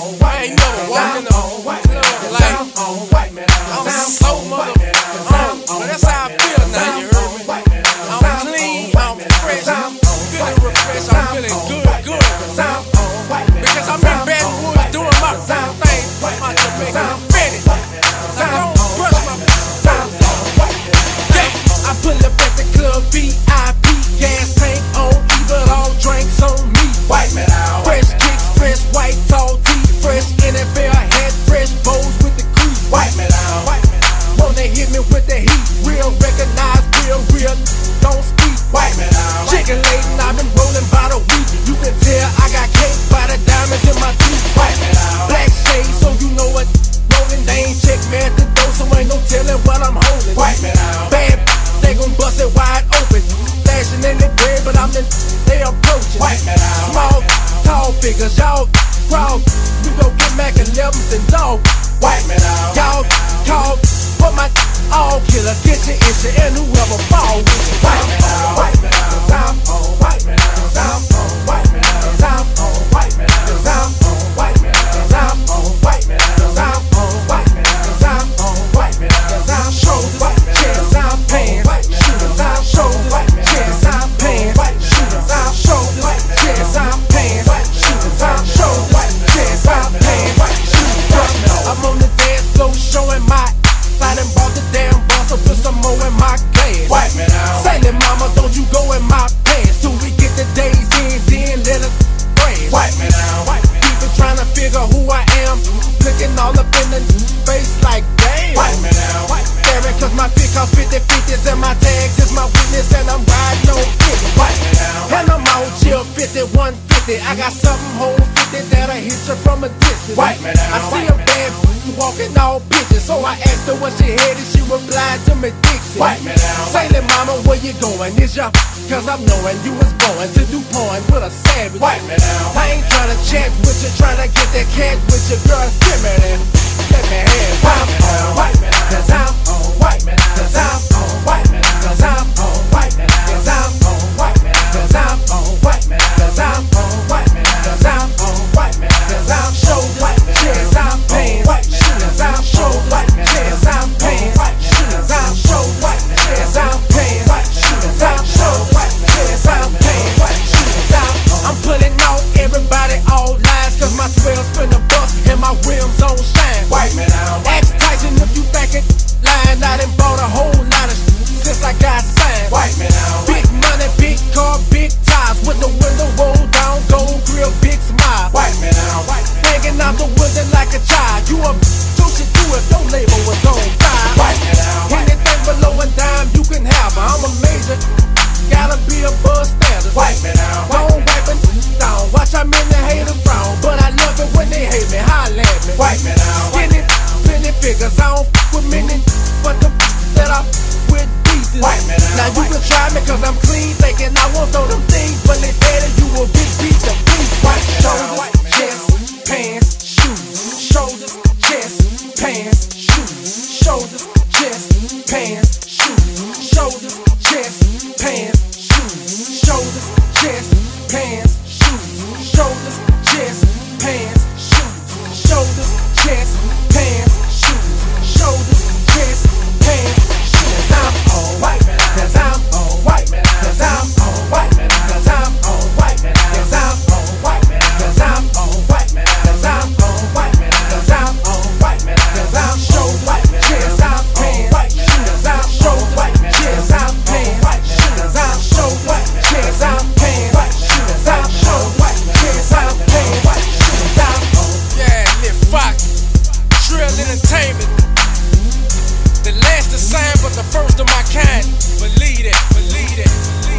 on white. I ain't never walked in a white club like I'm so motherfucking hungry. But that's how I feel now, you heard me? I'm clean, I'm fresh, I'm feeling refreshed, I'm feeling good, good. Because I'm in Baton doing my thing, my Jamaican ready. So don't brush my yeah. I pull up at the club VIP, gas ain't what I'm holding. White man out. Bad, they gon' bust it wide open. Flashing in the bread, but I'm in, they approaching. White man out. Small, tall figures, y'all crawl. You gon' get Mac 11s and dog. White man out. Y'all call for my all killer, get your issue, and whoever fall all up in the face like damn. White man out. White man out. Staring cause my fit cost 50 50s and my tags is my witness and I'm riding on 50. White man out. And I'm out chill 50, 150. I got something whole 50 that'll hit you from a distance. White man out. I see a bad walking all bitches, so I asked her what she had and she replied to me Dixie. White man out. Say it, mama, where you going? Is ya? Cause I'm knowing you was born to do porn with a savage. White man out. I ain't tryna chat with you, tryna get that cash with your girl. Give me that. Let me have it. White man out. White man out. Cause I'm on white man out. Cause I'm figures. I don't fuck with many, but the that I f with these. Now you can try me cause I'm clean, thinking I won't throw them things, but it first of my kind. Believe it, believe it.